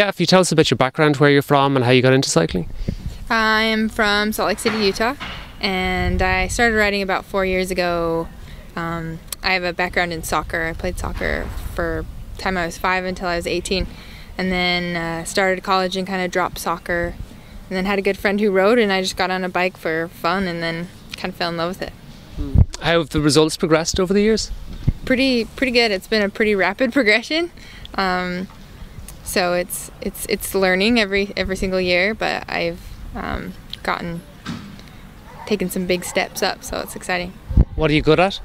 Yeah, if you tell us about your background, where you're from, and how you got into cycling. I'm from Salt Lake City, Utah, and I started riding about four years ago. Um, I have a background in soccer. I played soccer for time I was five until I was 18, and then uh, started college and kind of dropped soccer, and then had a good friend who rode, and I just got on a bike for fun, and then kind of fell in love with it. How have the results progressed over the years? Pretty, pretty good. It's been a pretty rapid progression. Um, so it's it's it's learning every every single year, but I've um, gotten taken some big steps up, so it's exciting. What are you good at?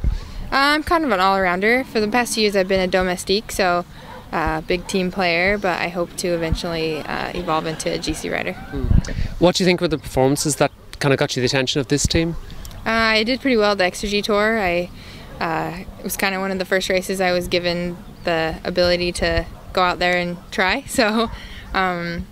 I'm kind of an all-rounder For the past few years, I've been a domestique, so uh, big team player. But I hope to eventually uh, evolve into a GC rider. What do you think were the performances that kind of got you the attention of this team? Uh, I did pretty well at the Exergy Tour. I uh, it was kind of one of the first races I was given the ability to go out there and try. So um,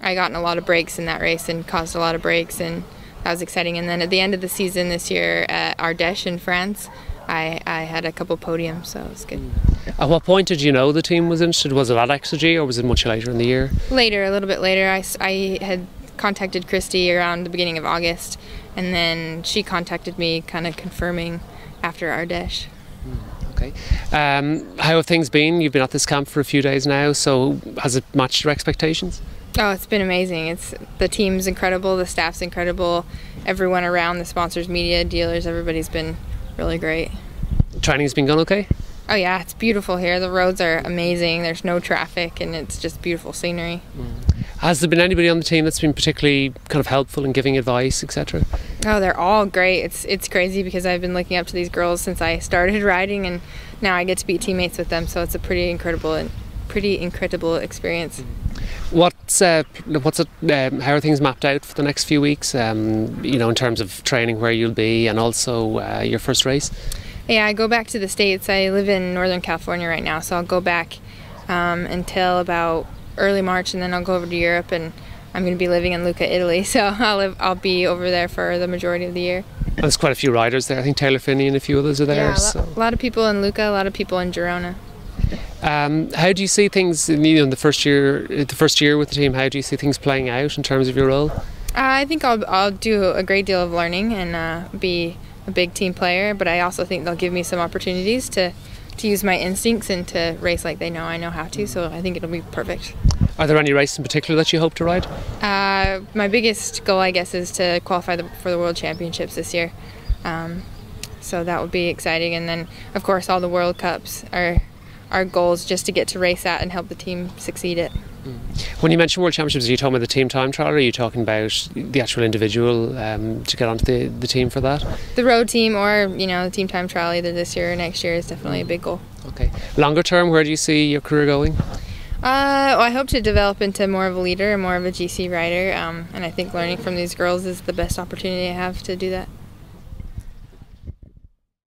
I got in a lot of breaks in that race and caused a lot of breaks, and that was exciting. And then at the end of the season this year at Ardèche in France, I, I had a couple podiums, so it was good. At what point did you know the team was interested? Was it at Exergy or was it much later in the year? Later, a little bit later, I had contacted Kristy around the beginning of August, and then she contacted me, kind of confirming after Ardèche. Okay. Um, how have things been? You've been at this camp for a few days now, so has it matched your expectations? Oh, it's been amazing. It's the team's incredible, the staff's incredible, everyone around, the sponsors, media, dealers, everybody's been really great. Training's been going okay? Oh yeah, it's beautiful here. The roads are amazing. There's no traffic and it's just beautiful scenery. Has there been anybody on the team that's been particularly kind of helpful in giving advice, etc.? Oh, they're all great. It's it's crazy because I've been looking up to these girls since I started riding and now I get to be teammates with them, so it's a pretty incredible and pretty incredible experience. What's uh, what's it? Um, how are things mapped out for the next few weeks? Um, you know, in terms of training, where you'll be, and also uh, your first race. Yeah, I go back to the States. I live in Northern California right now, so I'll go back um, until about early March, and then I'll go over to Europe, and I'm going to be living in Lucca, Italy. So I'll live, I'll be over there for the majority of the year. There's quite a few riders there. I think Taylor Phinney and a few others are there. yeah, a, so. a lot of people in Lucca, a lot of people in Girona. Um, how do you see things? In, you know, in the first year, the first year with the team, how do you see things playing out in terms of your role? Uh, I think I'll I'll do a great deal of learning and uh, be a big team player, but I also think they'll give me some opportunities to to use my instincts and to race like they know I know how to. So I think it'll be perfect. Are there any races in particular that you hope to ride? Uh, my biggest goal, I guess, is to qualify the, for the World Championships this year. Um, so that would be exciting, and then of course all the World Cups are our goals just to get to race at and help the team succeed at. When you mention World Championships, are you talking about the team time trial, or are you talking about the actual individual um, to get onto the, the team for that? The road team or you know the team time trial either this year or next year is definitely a big goal. Okay. Longer term, where do you see your career going? Uh, well, I hope to develop into more of a leader and more of a GC rider, um, and I think learning from these girls is the best opportunity I have to do that.